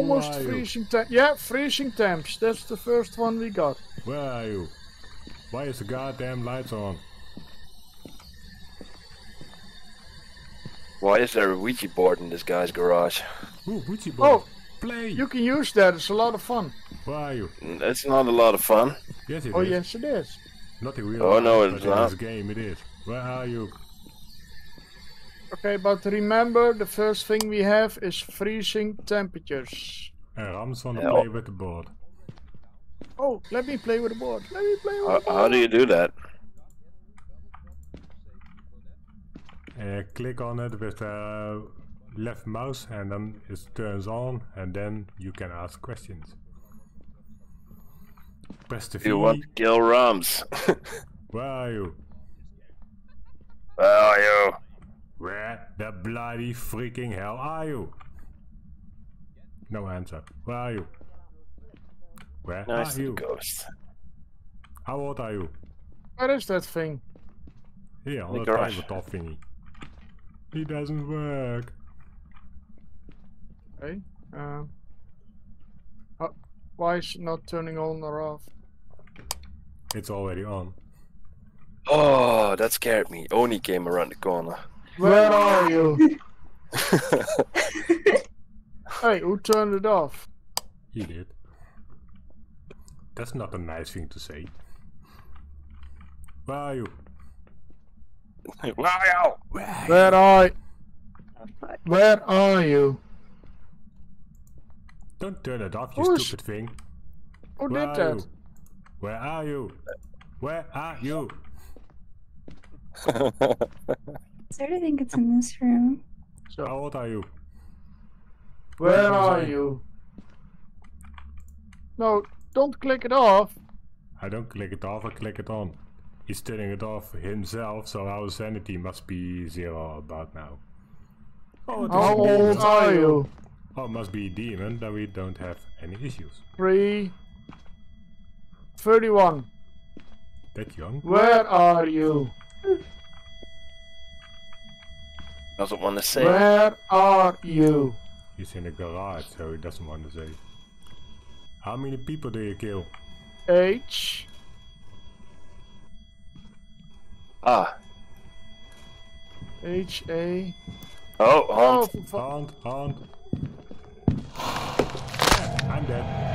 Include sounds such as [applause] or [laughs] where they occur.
Almost freezing temps. Yeah, freezing temps. That's the first one we got. Where are you? Why is the goddamn lights on? Why is there a Ouija board in this guy's garage? Ooh, Ouija board. Oh, Play! you can use that. It's a lot of fun. Where are you? That's not a lot of fun. Yes, it oh, is. Oh, yes, it is. Nothing real Oh, no, but it's in not. this game it is. Where are you? Okay, but remember, the first thing we have is freezing temperatures. And Rams wanna Yeah. play with the board. Oh, let me play with the board. Let me play with How, the board. how do you do that? Uh, click on it with the left mouse and then it turns on and then you can ask questions. Press the V. You want to kill Rams? [laughs] Where are you? Where are you? Where the bloody freaking hell are you? No answer. Where are you? Where Nice are you? ghost. How old are you? Where is that thing? Here, on The the garage. tabletop thingy. He doesn't work. Okay. Uh, oh, why is it not turning on or off? It's already on. Oh, that scared me. Oni came around the corner. Where are you? [laughs] [laughs] hey, who turned it off? He did. That's not a nice thing to say. Where are you? Where are you? Where are Where are you? Don't turn it off, you Who's- stupid thing. Who Where did that? you? Where are you? Where are you? [laughs] sort of think it's in this room. So, How old are you? where What are you? No, don't click it off. I don't click it off, I click it on. He's turning it off himself, so our sanity must be zero about now. Oh, How old are you? Oh, it must be a demon, then we don't have any issues. Three. 31. That young? Where are you? Doesn't want to say. Where are you? He's in the garage, so he doesn't want to say. How many people do you kill? H. Ah. H A. Oh, Hand. Oh, Hand, Hand. [sighs] I'm dead.